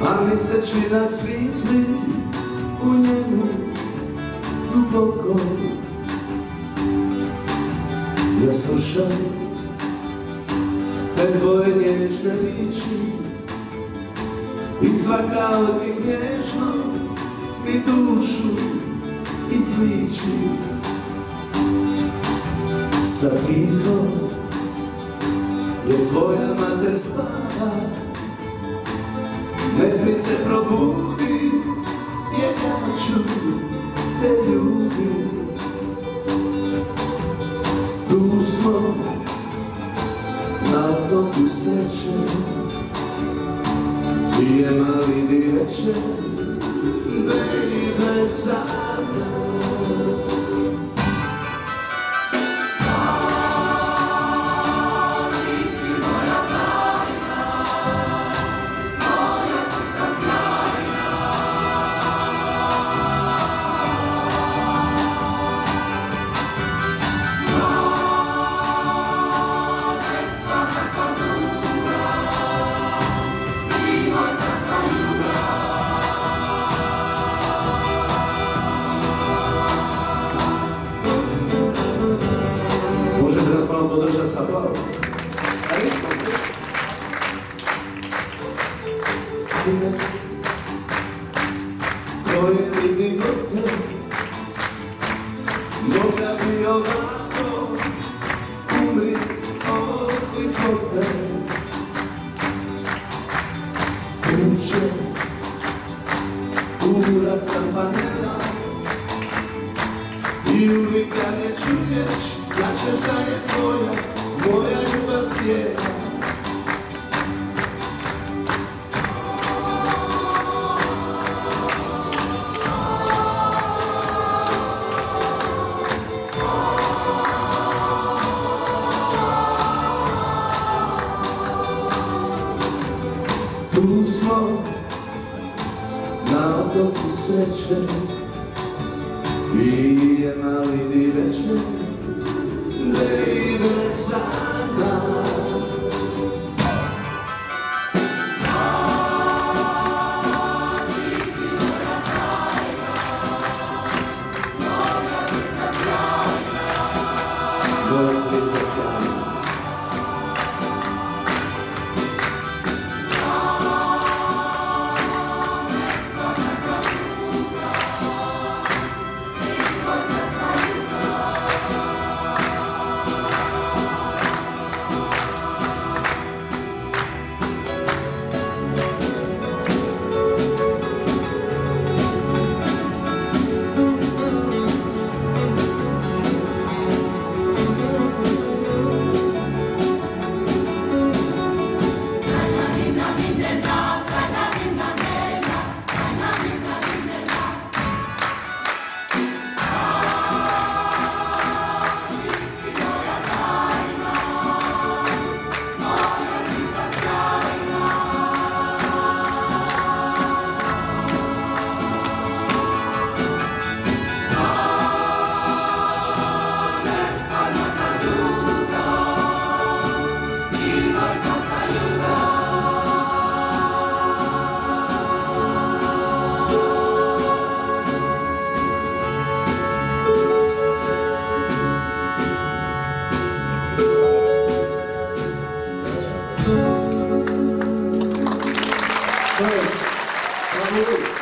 A mesečina svitli u njemu duboko. Ja slušam te tvoje nježne riči I svaka od njih nježno mi dušu izliči. Sa tihom jer tvoja mate spava Ne smi se probudi jer ja ću te ljubim Tu smo na otoku sreće Pije mali diveće Baby, sad Salvador. É isso. Hoy te digo te, no te había dado un rico ricote. Mucho, unas campanelas i czujesz, znaczy zdanie twoje. Moja ljubav cijela. Tu smo, na otoku sreće, mali diveće, baby, sada. 寒い。